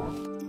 you.